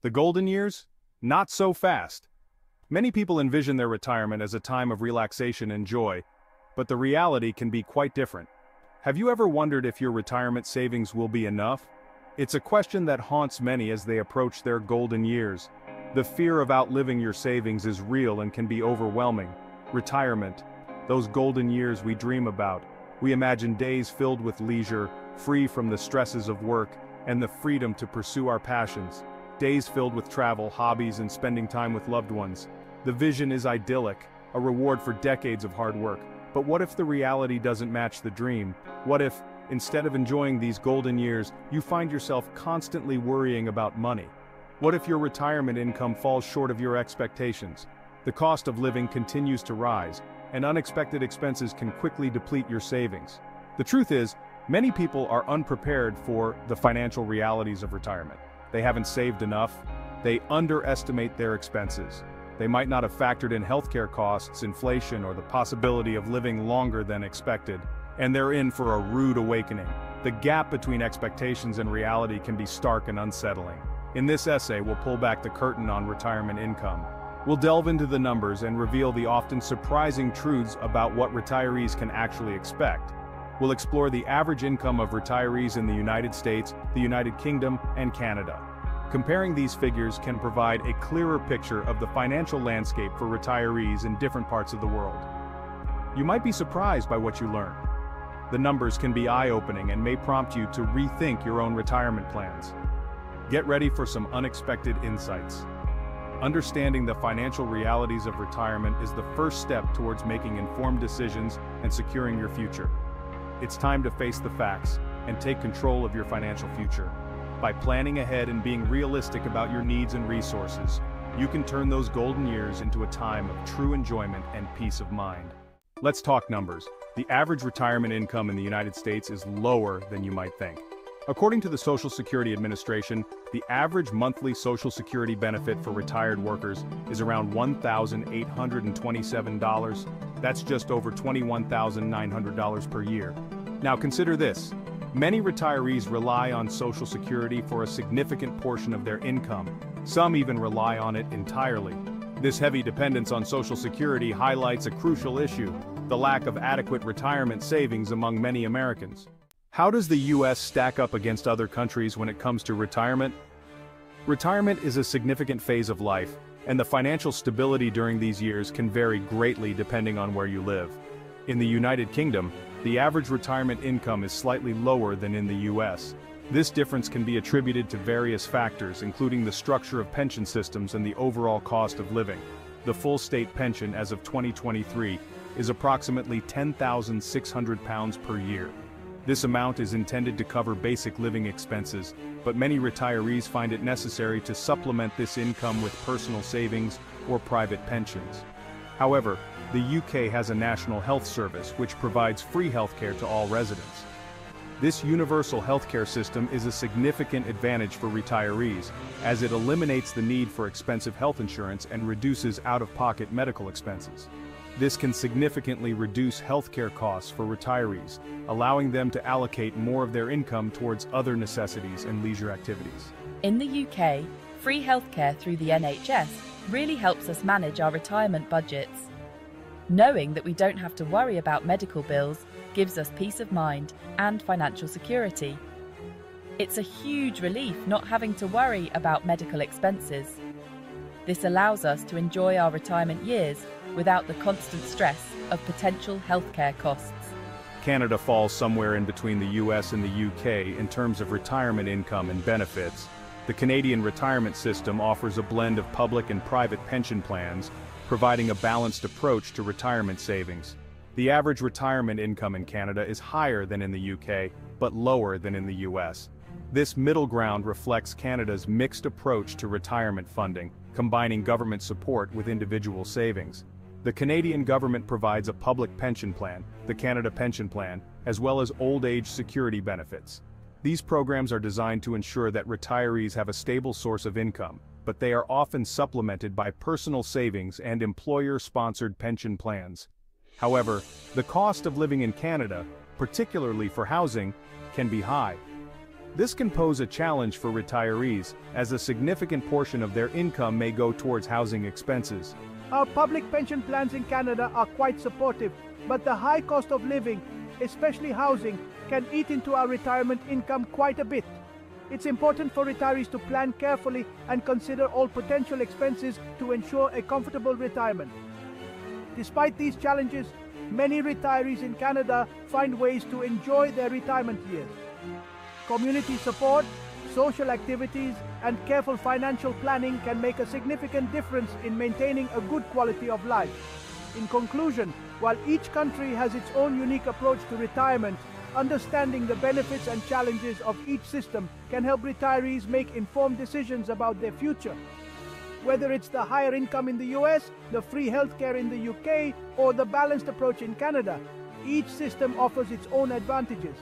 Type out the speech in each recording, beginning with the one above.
The golden years? Not so fast. Many people envision their retirement as a time of relaxation and joy, but the reality can be quite different. Have you ever wondered if your retirement savings will be enough? It's a question that haunts many as they approach their golden years. The fear of outliving your savings is real and can be overwhelming. Retirement. Those golden years we dream about. We imagine days filled with leisure, free from the stresses of work, and the freedom to pursue our passions. Days filled with travel, hobbies, and spending time with loved ones. The vision is idyllic, a reward for decades of hard work. But what if the reality doesn't match the dream? What if, instead of enjoying these golden years, you find yourself constantly worrying about money? What if your retirement income falls short of your expectations? The cost of living continues to rise, and unexpected expenses can quickly deplete your savings. The truth is, many people are unprepared for the financial realities of retirement. They haven't saved enough, they underestimate their expenses. They might not have factored in healthcare costs, inflation, or the possibility of living longer than expected, and they're in for a rude awakening. The gap between expectations and reality can be stark and unsettling. In this essay we'll pull back the curtain on retirement income. We'll delve into the numbers and reveal the often surprising truths about what retirees can actually expect. We'll explore the average income of retirees in the United States, the United Kingdom, and Canada. Comparing these figures can provide a clearer picture of the financial landscape for retirees in different parts of the world. You might be surprised by what you learn. The numbers can be eye-opening and may prompt you to rethink your own retirement plans. Get ready for some unexpected insights. Understanding the financial realities of retirement is the first step towards making informed decisions and securing your future. It's time to face the facts and take control of your financial future. By planning ahead and being realistic about your needs and resources, you can turn those golden years into a time of true enjoyment and peace of mind. Let's talk numbers. The average retirement income in the United States is lower than you might think. According to the Social Security Administration, the average monthly Social Security benefit for retired workers is around $1,827. That's just over $21,900 per year. Now consider this. Many retirees rely on Social Security for a significant portion of their income. Some even rely on it entirely. This heavy dependence on Social Security highlights a crucial issue, the lack of adequate retirement savings among many Americans. How does the US stack up against other countries when it comes to retirement? Retirement is a significant phase of life, and the financial stability during these years can vary greatly depending on where you live. In the United Kingdom, the average retirement income is slightly lower than in the US. This difference can be attributed to various factors including the structure of pension systems and the overall cost of living. The full state pension as of 2023 is approximately £10,600 per year. This amount is intended to cover basic living expenses, but many retirees find it necessary to supplement this income with personal savings or private pensions. However, the UK has a national health service which provides free healthcare to all residents. This universal healthcare system is a significant advantage for retirees, as it eliminates the need for expensive health insurance and reduces out-of-pocket medical expenses. This can significantly reduce healthcare costs for retirees, allowing them to allocate more of their income towards other necessities and leisure activities. In the UK, free healthcare through the NHS really helps us manage our retirement budgets. Knowing that we don't have to worry about medical bills gives us peace of mind and financial security. It's a huge relief not having to worry about medical expenses. This allows us to enjoy our retirement years without the constant stress of potential healthcare costs. Canada falls somewhere in between the US and the UK in terms of retirement income and benefits. The Canadian retirement system offers a blend of public and private pension plans, providing a balanced approach to retirement savings. The average retirement income in Canada is higher than in the UK, but lower than in the US. This middle ground reflects Canada's mixed approach to retirement funding, combining government support with individual savings. The Canadian government provides a public pension plan, the Canada Pension Plan, as well as old age security benefits. These programs are designed to ensure that retirees have a stable source of income, but they are often supplemented by personal savings and employer-sponsored pension plans. However, the cost of living in Canada, particularly for housing, can be high. This can pose a challenge for retirees, as a significant portion of their income may go towards housing expenses. Our public pension plans in Canada are quite supportive, but the high cost of living, especially housing, can eat into our retirement income quite a bit. It's important for retirees to plan carefully and consider all potential expenses to ensure a comfortable retirement. Despite these challenges, many retirees in Canada find ways to enjoy their retirement years. Community support, social activities, and careful financial planning can make a significant difference in maintaining a good quality of life. In conclusion, while each country has its own unique approach to retirement, understanding the benefits and challenges of each system can help retirees make informed decisions about their future. Whether it's the higher income in the US, the free healthcare in the UK, or the balanced approach in Canada, each system offers its own advantages.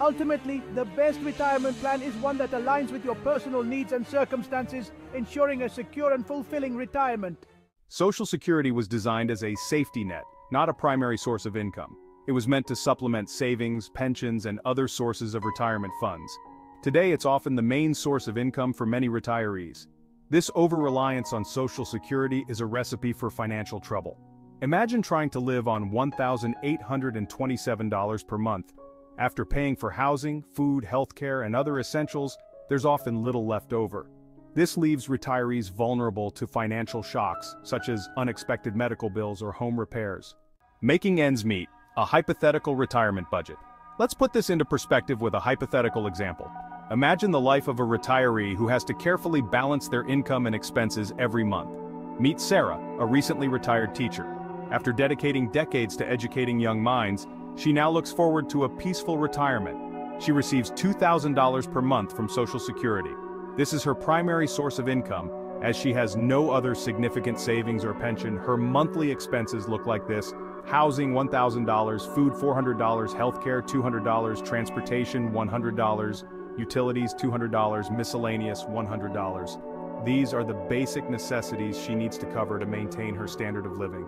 Ultimately, the best retirement plan is one that aligns with your personal needs and circumstances, ensuring a secure and fulfilling retirement. Social Security was designed as a safety net, not a primary source of income. It was meant to supplement savings, pensions, and other sources of retirement funds. Today it's often the main source of income for many retirees. This over-reliance on Social Security is a recipe for financial trouble. Imagine trying to live on $1,827 per month, after paying for housing, food, healthcare, and other essentials, there's often little left over. This leaves retirees vulnerable to financial shocks, such as unexpected medical bills or home repairs. Making ends meet, a hypothetical retirement budget. Let's put this into perspective with a hypothetical example. Imagine the life of a retiree who has to carefully balance their income and expenses every month. Meet Sarah, a recently retired teacher. After dedicating decades to educating young minds, she now looks forward to a peaceful retirement. She receives $2,000 per month from Social Security. This is her primary source of income, as she has no other significant savings or pension. Her monthly expenses look like this. Housing $1,000, food $400, healthcare $200, transportation $100, utilities $200, miscellaneous $100. These are the basic necessities she needs to cover to maintain her standard of living.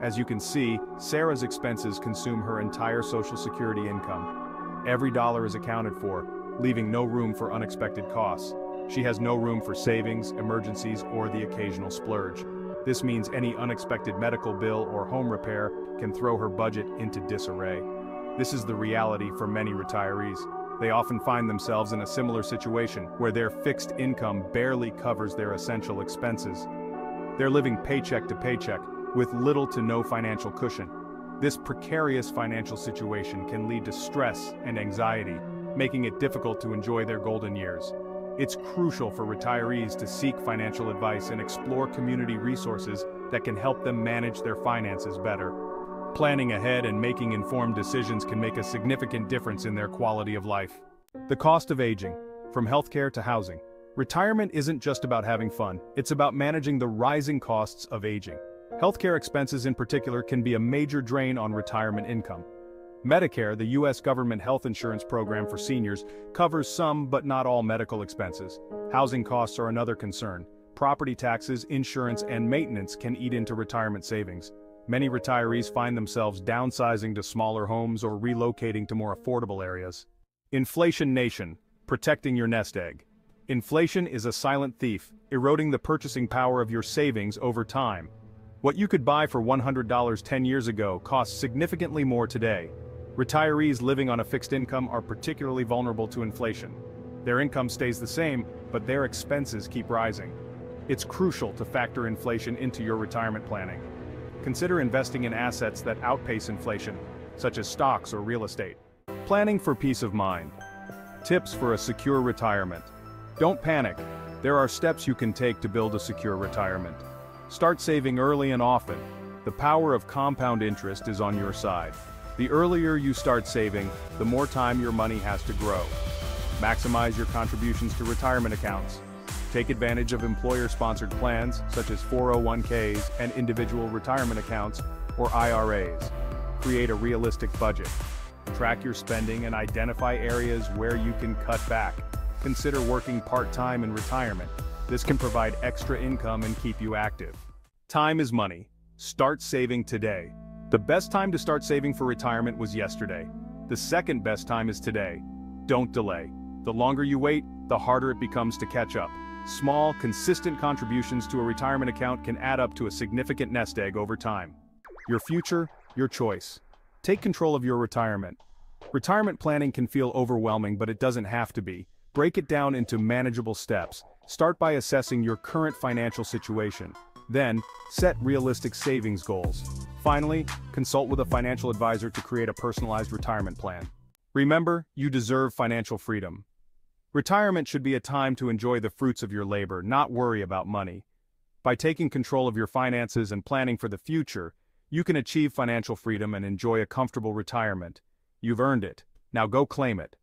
As you can see, Sarah's expenses consume her entire Social Security income. Every dollar is accounted for, leaving no room for unexpected costs. She has no room for savings, emergencies, or the occasional splurge. This means any unexpected medical bill or home repair can throw her budget into disarray. This is the reality for many retirees. They often find themselves in a similar situation where their fixed income barely covers their essential expenses. They're living paycheck to paycheck, with little to no financial cushion. This precarious financial situation can lead to stress and anxiety, making it difficult to enjoy their golden years. It's crucial for retirees to seek financial advice and explore community resources that can help them manage their finances better. Planning ahead and making informed decisions can make a significant difference in their quality of life. The cost of aging, from healthcare to housing. Retirement isn't just about having fun, it's about managing the rising costs of aging. Healthcare expenses in particular can be a major drain on retirement income. Medicare, the U.S. government health insurance program for seniors, covers some but not all medical expenses. Housing costs are another concern. Property taxes, insurance, and maintenance can eat into retirement savings. Many retirees find themselves downsizing to smaller homes or relocating to more affordable areas. Inflation Nation, protecting your nest egg. Inflation is a silent thief, eroding the purchasing power of your savings over time. What you could buy for $100 10 years ago costs significantly more today. Retirees living on a fixed income are particularly vulnerable to inflation. Their income stays the same, but their expenses keep rising. It's crucial to factor inflation into your retirement planning. Consider investing in assets that outpace inflation, such as stocks or real estate. Planning for peace of mind. Tips for a secure retirement. Don't panic. There are steps you can take to build a secure retirement. Start saving early and often. The power of compound interest is on your side. The earlier you start saving, the more time your money has to grow. Maximize your contributions to retirement accounts. Take advantage of employer-sponsored plans, such as 401ks and individual retirement accounts, or IRAs. Create a realistic budget. Track your spending and identify areas where you can cut back. Consider working part-time in retirement this can provide extra income and keep you active. Time is money. Start saving today. The best time to start saving for retirement was yesterday. The second best time is today. Don't delay. The longer you wait, the harder it becomes to catch up. Small, consistent contributions to a retirement account can add up to a significant nest egg over time. Your future, your choice. Take control of your retirement. Retirement planning can feel overwhelming but it doesn't have to be. Break it down into manageable steps. Start by assessing your current financial situation. Then, set realistic savings goals. Finally, consult with a financial advisor to create a personalized retirement plan. Remember, you deserve financial freedom. Retirement should be a time to enjoy the fruits of your labor, not worry about money. By taking control of your finances and planning for the future, you can achieve financial freedom and enjoy a comfortable retirement. You've earned it. Now go claim it.